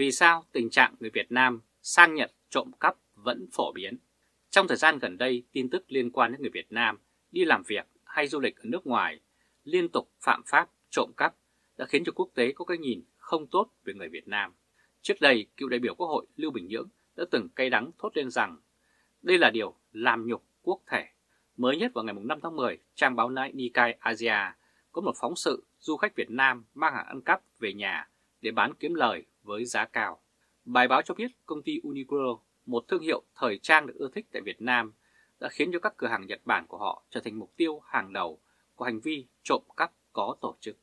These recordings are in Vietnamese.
Vì sao tình trạng người Việt Nam sang Nhật trộm cắp vẫn phổ biến? Trong thời gian gần đây, tin tức liên quan đến người Việt Nam đi làm việc hay du lịch ở nước ngoài liên tục phạm pháp trộm cắp đã khiến cho quốc tế có cái nhìn không tốt về người Việt Nam. Trước đây, cựu đại biểu Quốc hội Lưu Bình Nhưỡng đã từng cay đắng thốt lên rằng đây là điều làm nhục quốc thể. Mới nhất vào ngày 5 tháng 10, trang báo Nikkei Asia có một phóng sự du khách Việt Nam mang hàng ăn cắp về nhà để bán kiếm lời với giá cao. Bài báo cho biết công ty Uniqlo, một thương hiệu thời trang được ưa thích tại Việt Nam, đã khiến cho các cửa hàng Nhật Bản của họ trở thành mục tiêu hàng đầu của hành vi trộm cắp có tổ chức.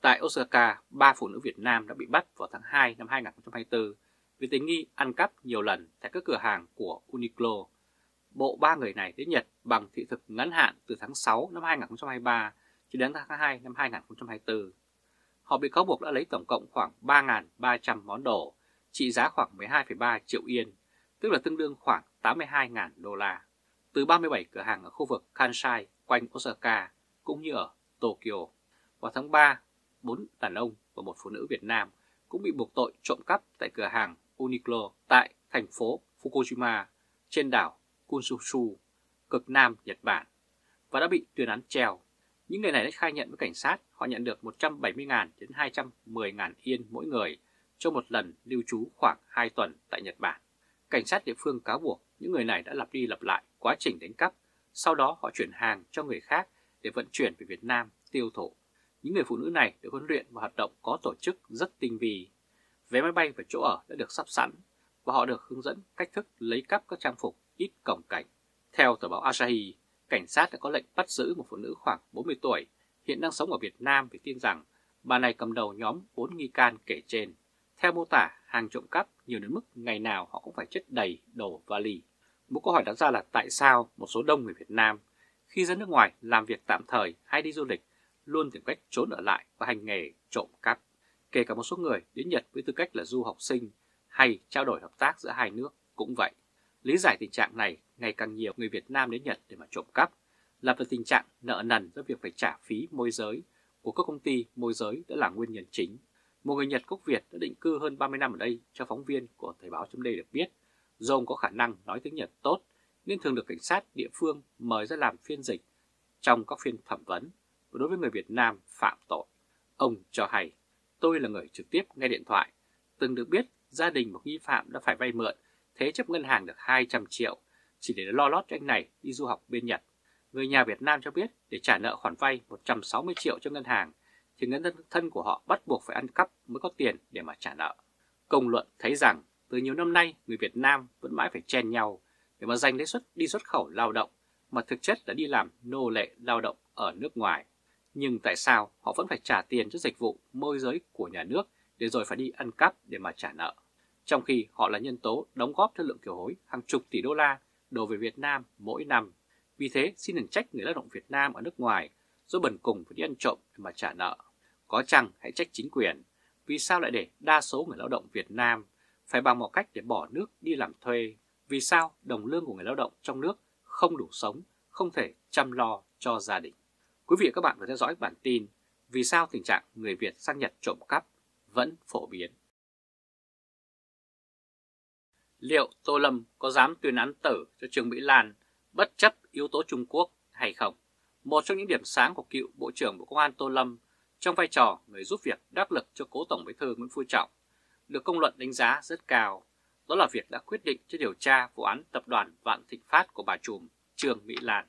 Tại Osaka, ba phụ nữ Việt Nam đã bị bắt vào tháng 2 năm 2024 vì tình nghi ăn cắp nhiều lần tại các cửa hàng của Uniqlo. Bộ ba người này đến Nhật bằng thị thực ngắn hạn từ tháng 6 năm 2023 cho đến tháng 2 năm 2024. Họ bị cáo buộc đã lấy tổng cộng khoảng 3.300 món đồ, trị giá khoảng 12,3 triệu yên, tức là tương đương khoảng 82.000 đô la, từ 37 cửa hàng ở khu vực Kansai quanh Osaka cũng như ở Tokyo. Vào tháng 3, 4 đàn ông và một phụ nữ Việt Nam cũng bị buộc tội trộm cắp tại cửa hàng Uniqlo tại thành phố Fukushima trên đảo Kunshu, cực Nam Nhật Bản và đã bị tuyên án treo. Những người này đã khai nhận với cảnh sát họ nhận được 170.000 đến 210.000 yên mỗi người cho một lần lưu trú khoảng 2 tuần tại Nhật Bản. Cảnh sát địa phương cáo buộc những người này đã lặp đi lặp lại quá trình đánh cắp, sau đó họ chuyển hàng cho người khác để vận chuyển về Việt Nam tiêu thụ. Những người phụ nữ này được huấn luyện và hoạt động có tổ chức rất tinh vi. Vé máy bay và chỗ ở đã được sắp sẵn và họ được hướng dẫn cách thức lấy cắp các trang phục ít cổng cảnh. Theo tờ báo Asahi, cảnh sát đã có lệnh bắt giữ một phụ nữ khoảng 40 tuổi hiện đang sống ở Việt Nam vì tin rằng bà này cầm đầu nhóm 4 nghi can kể trên. Theo mô tả, hàng trộm cắp nhiều đến mức ngày nào họ cũng phải chất đầy đồ vali. Một câu hỏi đặt ra là tại sao một số đông người Việt Nam khi ra nước ngoài làm việc tạm thời hay đi du lịch luôn tìm cách trốn ở lại và hành nghề trộm cắp. Kể cả một số người đến Nhật với tư cách là du học sinh hay trao đổi hợp tác giữa hai nước cũng vậy. Lý giải tình trạng này ngày càng nhiều người Việt Nam đến Nhật để mà trộm cắp là về tình trạng nợ nần do việc phải trả phí môi giới của các công ty môi giới đã là nguyên nhân chính. Một người Nhật gốc Việt đã định cư hơn 30 năm ở đây cho phóng viên của Thời báo chấm được biết, do ông có khả năng nói tiếng Nhật tốt nên thường được cảnh sát địa phương mời ra làm phiên dịch trong các phiên thẩm vấn và đối với người Việt Nam phạm tội. Ông cho hay, tôi là người trực tiếp nghe điện thoại, từng được biết gia đình một nghi phạm đã phải vay mượn thế chấp ngân hàng được 200 triệu chỉ để lo lót cho anh này đi du học bên Nhật. Người nhà Việt Nam cho biết để trả nợ khoản vay 160 triệu cho ngân hàng thì người thân của họ bắt buộc phải ăn cắp mới có tiền để mà trả nợ. Công luận thấy rằng từ nhiều năm nay, người Việt Nam vẫn mãi phải chen nhau để mà giành lấy xuất đi xuất khẩu lao động, mà thực chất là đi làm nô lệ lao động ở nước ngoài. Nhưng tại sao họ vẫn phải trả tiền cho dịch vụ môi giới của nhà nước để rồi phải đi ăn cắp để mà trả nợ? Trong khi họ là nhân tố đóng góp cho lượng kiều hối hàng chục tỷ đô la đổ về Việt Nam mỗi năm. Vì thế xin đừng trách người lao động Việt Nam ở nước ngoài rồi bần cùng phải đi ăn trộm để mà trả nợ. Có chăng hãy trách chính quyền, vì sao lại để đa số người lao động Việt Nam phải bằng một cách để bỏ nước đi làm thuê? Vì sao đồng lương của người lao động trong nước không đủ sống, không thể chăm lo cho gia đình? Quý vị và các bạn vừa theo dõi bản tin Vì sao tình trạng người Việt sang Nhật trộm cắp vẫn phổ biến? Liệu Tô Lâm có dám tuyên án tử cho Trương Mỹ Lan bất chấp yếu tố Trung Quốc hay không? Một trong những điểm sáng của cựu Bộ trưởng Bộ Công an Tô Lâm trong vai trò người giúp việc đắc lực cho cố Tổng Bí thư Nguyễn Phú Trọng được công luận đánh giá rất cao. Đó là việc đã quyết định cho điều tra vụ án tập đoàn Vạn Thịnh Phát của bà trùm Trương Mỹ Lan.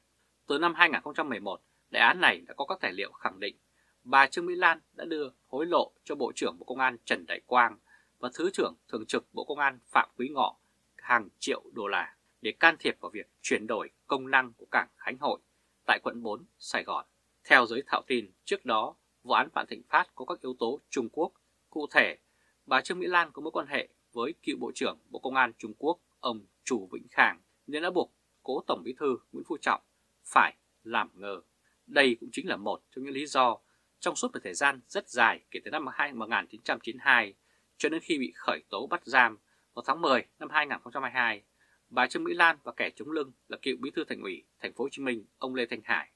Từ năm 2011, đại án này đã có các tài liệu khẳng định bà Trương Mỹ Lan đã đưa hối lộ cho Bộ trưởng Bộ Công an Trần Đại Quang và Thứ trưởng Thường trực Bộ Công an Phạm Quý Ngọ hàng triệu đô la để can thiệp vào việc chuyển đổi công năng của cảng Khánh Hội tại quận 4, Sài Gòn. Theo giới thạo tin, trước đó, vụ án Vạn Thịnh Phát có các yếu tố Trung Quốc. Cụ thể, bà Trương Mỹ Lan có mối quan hệ với cựu Bộ trưởng Bộ Công an Trung Quốc ông Chủ Vĩnh Khang nên đã buộc cố Tổng Bí thư Nguyễn Phú Trọng phải làm ngờ. Đây cũng chính là một trong những lý do trong suốt một thời gian rất dài kể từ năm 1992 cho đến khi bị khởi tố bắt giam vào tháng 10 năm 2022, bà Trương Mỹ Lan và kẻ chống lưng là cựu bí thư thành ủy thành phố Hồ Chí Minh ông Lê Thanh Hải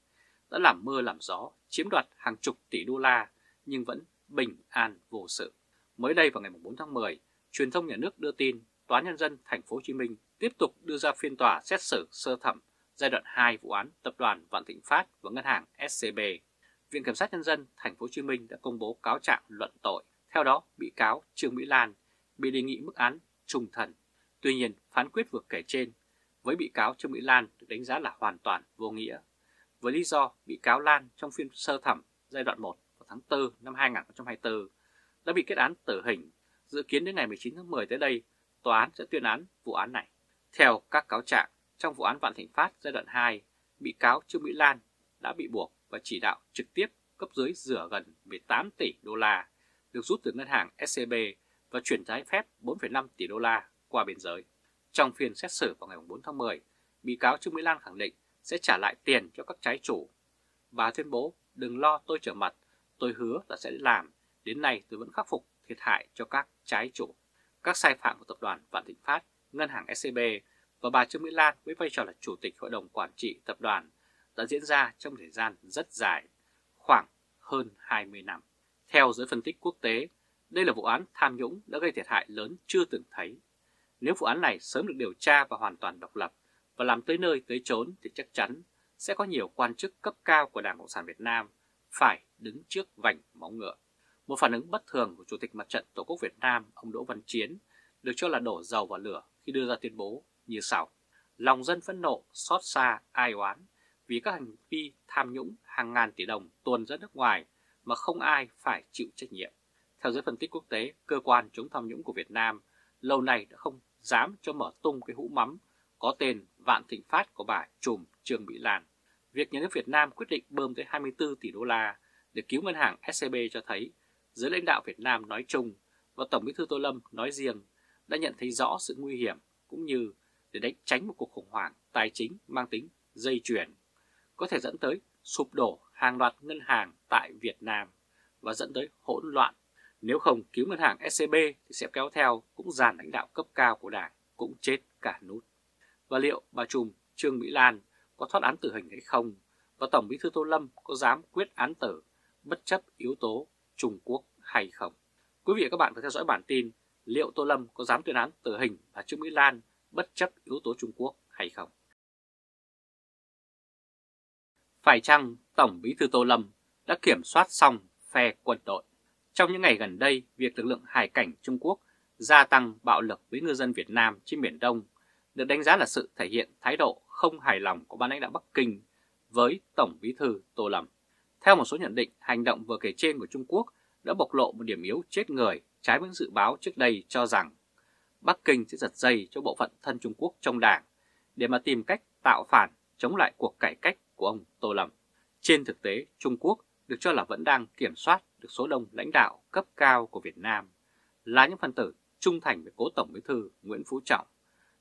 đã làm mưa làm gió, chiếm đoạt hàng chục tỷ đô la nhưng vẫn bình an vô sự. Mới đây vào ngày 4 tháng 10, truyền thông nhà nước đưa tin Tòa nhân dân thành phố Hồ Chí Minh tiếp tục đưa ra phiên tòa xét xử sơ thẩm giai đoạn 2 vụ án tập đoàn Vạn Thịnh Phát và ngân hàng SCB. Viện kiểm sát nhân dân thành phố Hồ Chí Minh đã công bố cáo trạng luận tội. Theo đó, bị cáo Trương Mỹ Lan bị đề nghị mức án trung thần. Tuy nhiên, phán quyết vừa kể trên với bị cáo Trương Mỹ Lan được đánh giá là hoàn toàn vô nghĩa. Với lý do bị cáo Lan trong phiên sơ thẩm giai đoạn 1 vào tháng 4 năm 2024 đã bị kết án tử hình, dự kiến đến ngày 19 tháng 10 tới đây, tòa án sẽ tuyên án vụ án này. Theo các cáo trạng, trong vụ án Vạn Thịnh Phát giai đoạn 2, bị cáo Trương Mỹ Lan đã bị buộc và chỉ đạo trực tiếp cấp dưới rửa gần 18 tỷ đô la được rút từ ngân hàng SCB và chuyển trái phép 4,5 tỷ đô la qua biên giới. Trong phiên xét xử vào ngày 4 tháng 10, bị cáo Trương Mỹ Lan khẳng định sẽ trả lại tiền cho các trái chủ. Bà tuyên bố, đừng lo tôi trở mặt, tôi hứa là sẽ làm, đến nay tôi vẫn khắc phục thiệt hại cho các trái chủ. Các sai phạm của tập đoàn Vạn Thịnh Phát, ngân hàng SCB và bà Trương Mỹ Lan với vai trò là chủ tịch hội đồng quản trị tập đoàn đã diễn ra trong thời gian rất dài, khoảng hơn 20 năm. Theo giới phân tích quốc tế, đây là vụ án tham nhũng đã gây thiệt hại lớn chưa từng thấy. Nếu vụ án này sớm được điều tra và hoàn toàn độc lập và làm tới nơi tới chốn thì chắc chắn sẽ có nhiều quan chức cấp cao của Đảng Cộng sản Việt Nam phải đứng trước vành móng ngựa. Một phản ứng bất thường của Chủ tịch Mặt trận Tổ quốc Việt Nam ông Đỗ Văn Chiến được cho là đổ dầu vào lửa khi đưa ra tuyên bố như sau. Lòng dân phẫn nộ, xót xa, ai oán vì các hành vi tham nhũng hàng ngàn tỷ đồng tuồn ra nước ngoài mà không ai phải chịu trách nhiệm. Theo giới phân tích quốc tế, cơ quan chống tham nhũng của Việt Nam lâu nay đã không dám cho mở tung cái hũ mắm có tên Vạn Thịnh Phát của bà trùm Trương Mỹ Lan. Việc nhà nước Việt Nam quyết định bơm tới 24 tỷ đô la để cứu ngân hàng SCB cho thấy giới lãnh đạo Việt Nam nói chung và Tổng bí thư Tô Lâm nói riêng đã nhận thấy rõ sự nguy hiểm cũng như để đánh tránh một cuộc khủng hoảng tài chính mang tính dây chuyền có thể dẫn tới sụp đổ hàng loạt ngân hàng tại Việt Nam và dẫn tới hỗn loạn. Nếu không, cứu ngân hàng SCB thì sẽ kéo theo cũng dàn lãnh đạo cấp cao của Đảng cũng chết cả nút. Và liệu bà trùm Trương Mỹ Lan có thoát án tử hình hay không? Và Tổng bí thư Tô Lâm có dám quyết án tử bất chấp yếu tố Trung Quốc hay không? Quý vị và các bạn phải theo dõi bản tin liệu Tô Lâm có dám tuyên án tử hình bà Trương Mỹ Lan bất chấp yếu tố Trung Quốc hay không? Phải chăng Tổng bí thư Tô Lâm đã kiểm soát xong phe quân đội? Trong những ngày gần đây, việc lực lượng hải cảnh Trung Quốc gia tăng bạo lực với ngư dân Việt Nam trên Biển Đông được đánh giá là sự thể hiện thái độ không hài lòng của ban lãnh đạo Bắc Kinh với Tổng bí thư Tô Lâm. Theo một số nhận định, hành động vừa kể trên của Trung Quốc đã bộc lộ một điểm yếu chết người trái với dự báo trước đây cho rằng Bắc Kinh sẽ giật dây cho bộ phận thân Trung Quốc trong đảng để mà tìm cách tạo phản chống lại cuộc cải cách của ông Tô Lâm. Trên thực tế, Trung Quốc được cho là vẫn đang kiểm soát được số đông lãnh đạo cấp cao của Việt Nam là những phần tử trung thành với cố Tổng Bí thư Nguyễn Phú Trọng,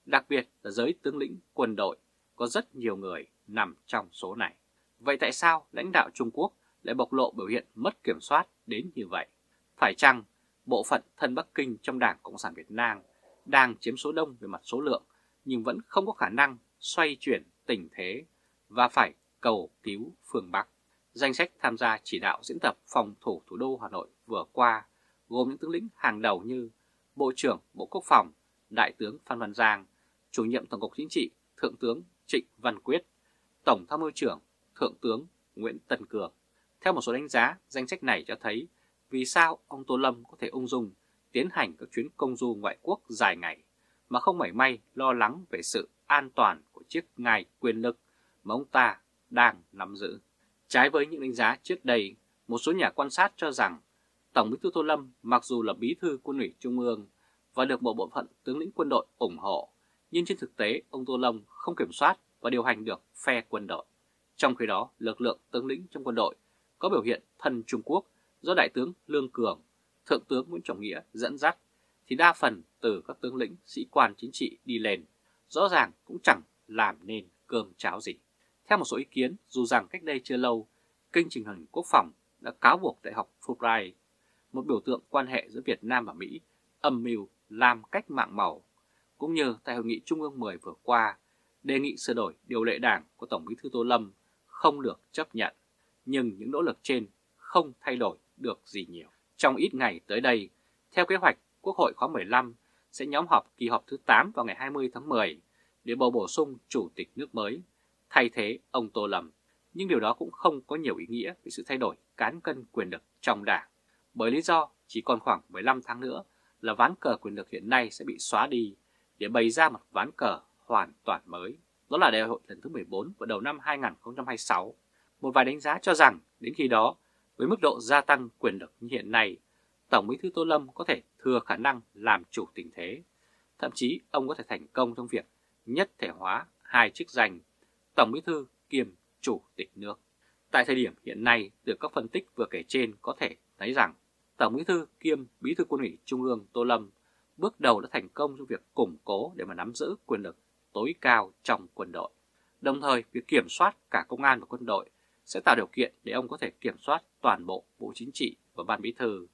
đặc biệt là giới tướng lĩnh quân đội, có rất nhiều người nằm trong số này. Vậy tại sao lãnh đạo Trung Quốc lại bộc lộ biểu hiện mất kiểm soát đến như vậy? Phải chăng bộ phận thân Bắc Kinh trong Đảng Cộng sản Việt Nam đang chiếm số đông về mặt số lượng nhưng vẫn không có khả năng xoay chuyển tình thế và phải cầu cứu phương Bắc. Danh sách tham gia chỉ đạo diễn tập phòng thủ thủ đô Hà Nội vừa qua gồm những tướng lĩnh hàng đầu như Bộ trưởng Bộ Quốc phòng, Đại tướng Phan Văn Giang, Chủ nhiệm Tổng cục Chính trị Thượng tướng Trịnh Văn Quyết, Tổng tham mưu trưởng Thượng tướng Nguyễn Tân Cường. Theo một số đánh giá, danh sách này cho thấy vì sao ông Tô Lâm có thể ung dung tiến hành các chuyến công du ngoại quốc dài ngày mà không mảy may lo lắng về sự an toàn của chiếc ngai quyền lực mà ông ta đang nắm giữ. Trái với những đánh giá trước đây, một số nhà quan sát cho rằng Tổng bí thư Tô Lâm mặc dù là bí thư quân ủy Trung ương và được một bộ phận tướng lĩnh quân đội ủng hộ, nhưng trên thực tế ông Tô Lâm không kiểm soát và điều hành được phe quân đội. Trong khi đó, lực lượng tướng lĩnh trong quân đội có biểu hiện thân Trung Quốc do Đại tướng Lương Cường, Thượng tướng Nguyễn Trọng Nghĩa dẫn dắt, thì đa phần từ các tướng lĩnh sĩ quan chính trị đi lên, rõ ràng cũng chẳng làm nên cơm cháo gì. Theo một số ý kiến, dù rằng cách đây chưa lâu, kênh truyền hình quốc phòng đã cáo buộc Đại học Fulbright, một biểu tượng quan hệ giữa Việt Nam và Mỹ, âm mưu làm cách mạng màu, cũng như tại Hội nghị Trung ương 10 vừa qua, đề nghị sửa đổi điều lệ đảng của Tổng bí thư Tô Lâm không được chấp nhận, nhưng những nỗ lực trên không thay đổi được gì nhiều. Trong ít ngày tới đây, theo kế hoạch Quốc hội khóa 15 sẽ nhóm họp kỳ họp thứ 8 vào ngày 20 tháng 10 để bầu bổ sung chủ tịch nước mới, thay thế ông Tô Lâm. Nhưng điều đó cũng không có nhiều ý nghĩa về sự thay đổi cán cân quyền lực trong đảng, bởi lý do chỉ còn khoảng 15 tháng nữa là ván cờ quyền lực hiện nay sẽ bị xóa đi để bày ra một ván cờ hoàn toàn mới. Đó là đại hội lần thứ 14 vào đầu năm 2026. Một vài đánh giá cho rằng đến khi đó, với mức độ gia tăng quyền lực như hiện nay, Tổng bí thư Tô Lâm có thể thừa khả năng làm chủ tình thế. Thậm chí ông có thể thành công trong việc nhất thể hóa hai chức danh Tổng bí thư kiêm chủ tịch nước. Tại thời điểm hiện nay, từ các phân tích vừa kể trên có thể thấy rằng Tổng bí thư kiêm bí thư quân ủy Trung ương Tô Lâm bước đầu đã thành công trong việc củng cố để mà nắm giữ quyền lực tối cao trong quân đội. Đồng thời, việc kiểm soát cả công an và quân đội sẽ tạo điều kiện để ông có thể kiểm soát toàn bộ Bộ Chính trị và Ban Bí thư,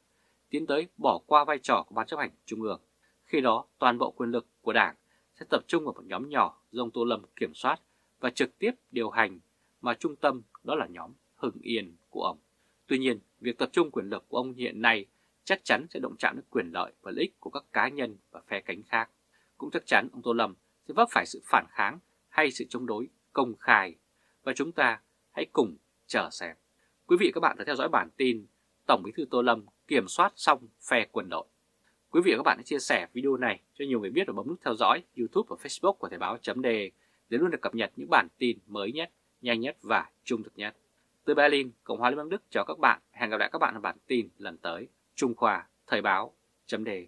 tiến tới bỏ qua vai trò của Ban chấp hành Trung ương. Khi đó, toàn bộ quyền lực của Đảng sẽ tập trung vào một nhóm nhỏ do ông Tô Lâm kiểm soát và trực tiếp điều hành mà trung tâm đó là nhóm Hưng Yên của ông. Tuy nhiên, việc tập trung quyền lực của ông hiện nay chắc chắn sẽ động chạm đến quyền lợi và lợi ích của các cá nhân và phe cánh khác. Cũng chắc chắn ông Tô Lâm sẽ vấp phải sự phản kháng hay sự chống đối công khai. Và chúng ta hãy cùng chờ xem. Quý vị các bạn đã theo dõi bản tin Tổng bí thư Tô Lâm kiểm soát xong phe quân đội. Quý vị và các bạn hãy chia sẻ video này cho nhiều người biết và bấm nút theo dõi YouTube và Facebook của Thời báo .de để luôn được cập nhật những bản tin mới nhất, nhanh nhất và trung thực nhất. Từ Berlin, Cộng hòa Liên bang Đức chào các bạn. Hẹn gặp lại các bạn ở bản tin lần tới. Trung Khoa Thời báo Chấm đề.